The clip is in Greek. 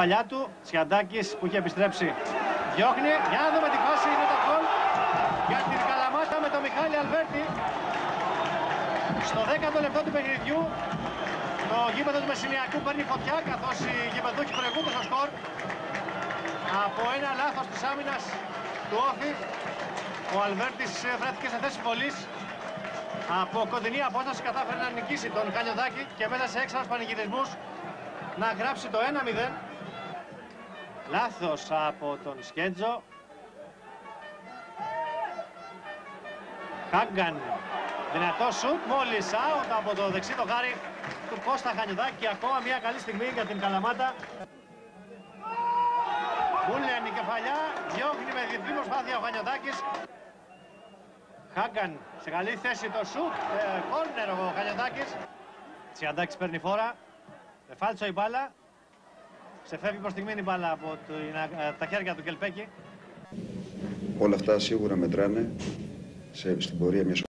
Παλιά του, Σιαντάκης που είχε επιστρέψει. Διώχνει, για να δούμε τη φάση, είναι το γκολ για την Καλαμάτα με τον Μιχάλη Αλβέρτη. Στο 10ο λεπτό του παιχνιδιού, το γήπεδο του Μεσσηνιακού παίρνει φωτιά, καθώς οι γηπεδούχοι προηγούνται στο σκορ. Από ένα λάθος της άμυνας του Όφη, ο Αλβέρτης βρέθηκε σε θέση βολής. Από κοντινή απόσταση κατάφερε να νικήσει τον Χανιοδάκη και μέσα σε έξαρους πανηγυρισμούς να γράψει το 1-0. Λάθος από τον Σκέτζο. Χάγκαν. Δυνατό σουτ. Μόλις out από το δεξί το χάρι του Κώστα Χανιουδάκη. Και ακόμα μια καλή στιγμή για την Καλαμάτα. Μπούλεν η κεφαλιά. Διώχνει με διπλή προσπάθεια ο Χανιουδάκης. Χάγκαν σε καλή θέση το σουτ. Ε, κόρνερ ο Χανιουδάκης. Τσιαντάκης παίρνει φόρα. Εφάλτσο η μπάλα. Ξεφεύγει προς στιγμή η μπάλα από τα χέρια του Κελπέκη. Όλα αυτά σίγουρα μετράνε σε, στην πορεία μιας